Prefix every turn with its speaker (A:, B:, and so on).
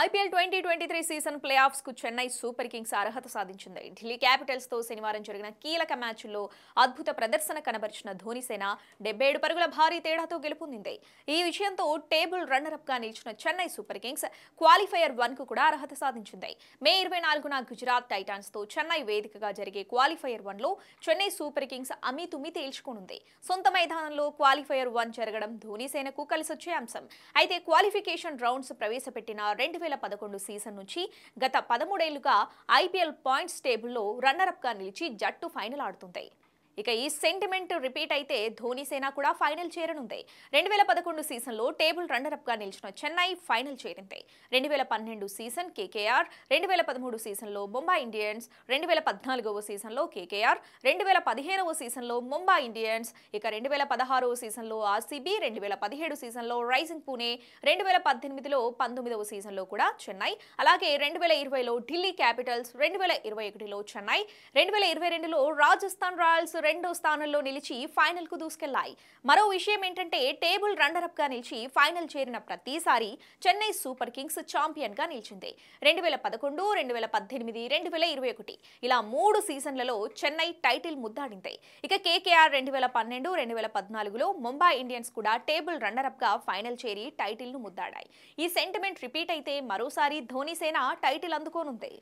A: IPL twenty twenty three season play ఆఫ్స్కు Chennai super Kings అర్హత సాధించింది. ఢిల్లీ క్యాపిటల్స్తో శనివారం జరిగిన కీలక మ్యాచ్లో అద్భుత ప్రదర్శన కనబరిచిన ధోనిసేన డెబ్బై ఏడు పరుగుల భారీ తేడాతో గెలుపొందింది. ఈ విషయంతో టేబుల్ రన్నర్గా నిలిచిన చెన్నై సూపర్ కింగ్స్ క్వాలిఫైయర్ వన్కు కూడా అర్హత సాధించింది. మే ఇరవై నాలుగున గుజరాత్ టైటాన్స్తో చెన్నై వేదికగా జరిగే క్వాలిఫైయర్ వన్లో చెన్నై సూపర్ కింగ్స్ అమీతుమి తేల్చుకోనుంది. సొంత మైదానంలో క్వాలిఫైయర్ వన్ జరగడం ధోనిసేనకు కలిసొచ్చే అంశం. అయితే క్వాలిఫికేషన్ రౌండ్స్ ప్రవేశపెట్టిన రెండు వేల పదకొండు సీజన్ నుంచి గత పదమూడేళ్ళుగా ఐపీఎల్ పాయింట్స్ టేబుల్లో రన్నరప్గా నిలిచి జట్టు ఫైనల్ ఆడుతుంది ఇక ఈ సెంటిమెంట్ రిపీట్ అయితే ధోని సేన కూడా ఫైనల్ చేరనుంది. రెండు వేల పదకొండు సీజన్లో టేబుల్ రన్నరప్గా నిలిచిన చెన్నై ఫైనల్ చేరింది. రెండు వేల పన్నెండు సీజన్ కేకేఆర్ రెండు వేల పదమూడు సీజన్లో ముంబై ఇండియన్స్ రెండు వేల పద్నాలుగవ సీజన్లో కేకేఆర్ రెండు వేల పదిహేనవ సీజన్లో ముంబై ఇండియన్స్ ఇక రెండు వేల పదహారవ సీజన్లో ఆర్సీబీ రెండు వేల పదిహేడు సీజన్లో రైజింగ్ పూణే రెండు వేల పద్దెనిమిదిలో పంతొమ్మిదవ సీజన్లో కూడా చెన్నై అలాగే రెండు వేల ఇరవైలో ఢిల్లీ క్యాపిటల్స్ రెండు వేల ఇరవై ఒకటిలో చెన్నై రెండు వేల ఇరవై రెండులో రాజస్థాన్ రాయల్స్ రెండో స్థానంలో నిలిచి ఫైనల్కు దూసుకెళ్ళాయి. మరో విషయం ఏంటంటే టేబుల్ రన్నరప్గా నిలిచి ఫైనల్ చేరిన ప్రతిసారి చెన్నై సూపర్ కింగ్స్ ఛాంపియన్గా నిలిచింది. రెండు వేల పదకొండు రెండు వేల పద్దెనిమిది రెండు వేల ఇరవై ఒకటి ఇలా మూడు సీజన్లలో చెన్నై టైటిల్ ముద్దాడింది. ఇక కేకేఆర్ రెండు వేల పన్నెండు రెండు వేల పద్నాలుగులో ముంబై ఇండియన్స్ కూడా టేబుల్ రన్నరప్గా ఫైనల్ చేరి టైటిల్ను ముద్దాడాయి. ఈ సెంటిమెంట్ రిపీట్ అయితే మరోసారి ధోని సేన టైటిల్ అందుకోనుంది.